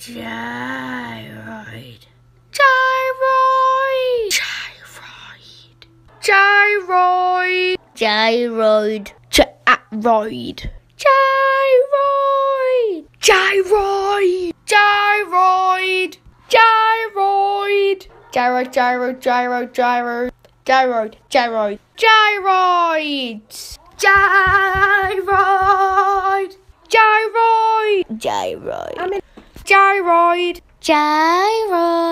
Gyroid. Gyroid. Gyroid. Gyroid. Gyroid. Gyroid. Gyroid. Gyroid. Gyroid. Gyroid. Gyroid. Gyroid. Gyroid. Gyroid. Gyroid. Gyroids. Gyroid. Gyroid. Gyroid. I'm in- Joyride. gyro.